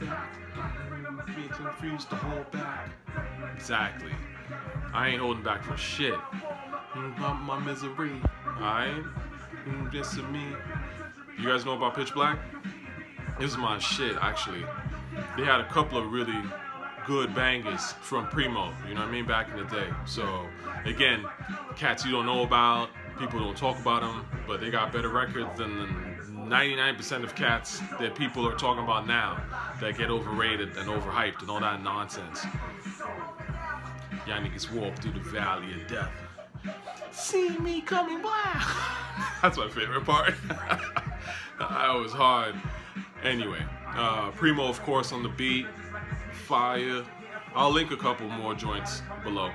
Bitch, refuse to hold back. Exactly. I ain't holding back for shit. About my misery. Alright? Mm, this is me. You guys know about Pitch Black? This is my shit, actually. They had a couple of really good bangers from Preemo, you know what I mean, back in the day. So, again, cats you don't know about, people don't talk about them, but they got better records than the 99% of cats that people are talking about now that get overrated and overhyped and all that nonsense. Y'all niggas walk through the valley of death. See me coming by. That's my favorite part. that was hard. Anyway, uh, Preemo, of course, on the beat. Fire. I'll link a couple more joints below.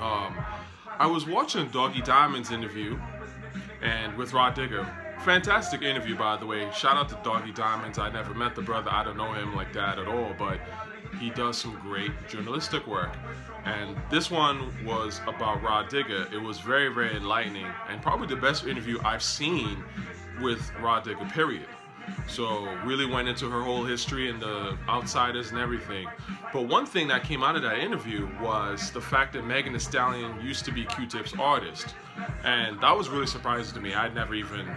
Um, I was watching Doggie Diamond's interview and with Rah Digga. Fantastic interview, by the way. Shout out to Doggie Diamonds. I never met the brother. I don't know him like that at all, but he does some great journalistic work. And this one was about Rah Digga. It was very, very enlightening and probably the best interview I've seen with Rah Digga, period. So really went into her whole history and the Outsidaz and everything. But one thing that came out of that interview was the fact that Megan Thee Stallion used to be Q-Tip's artist. And that was really surprising to me. I'd never even,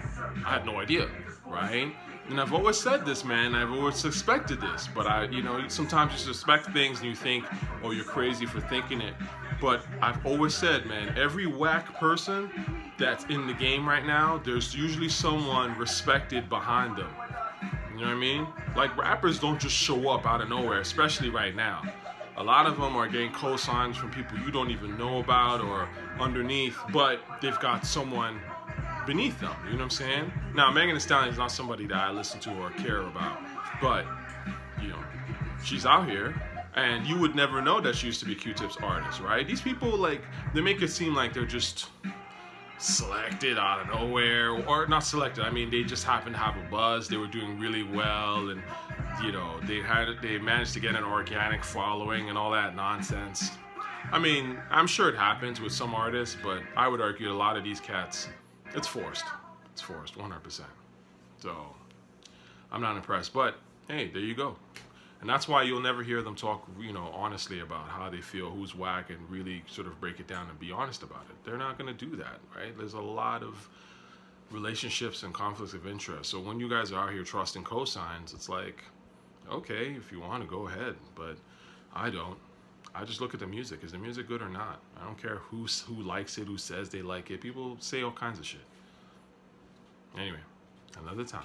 I had no idea, right? And I've always said this, man. I've always suspected this. But I, you know, sometimes you suspect things and you think, oh, you're crazy for thinking it. But I've always said, man, every whack person that's in the game right now, there's usually someone respected behind them. You know what I mean? Like rappers don't just show up out of nowhere, especially right now. A lot of them are getting cosigns from people you don't even know about or underneath, but they've got someone beneath them. You know what I'm saying? Now, Megan Thee Stallion is not somebody that I listen to or care about, but you know, she's out here, and you would never know that she used to be Q-Tip's artist, right? These people like they make it seem like they're just selected out of nowhere, or not selected. I mean, they just happened to have a buzz. They were doing really well, and you know, they had they managed to get an organic following and all that nonsense. I mean, I'm sure it happens with some artists, but I would argue a lot of these cats, it's forced. It's forced, 100%. So, I'm not impressed. But hey, there you go. And that's why you'll never hear them talk, you know, honestly about how they feel, who's whack, and really sort of break it down and be honest about it. They're not going to do that, right? There's a lot of relationships and conflicts of interest. So when you guys are out here trusting cosigns, it's like, okay, if you want to, go ahead. But I don't. I just look at the music. Is the music good or not? I don't care who who likes it, who says they like it. People say all kinds of shit. Anyway, another time.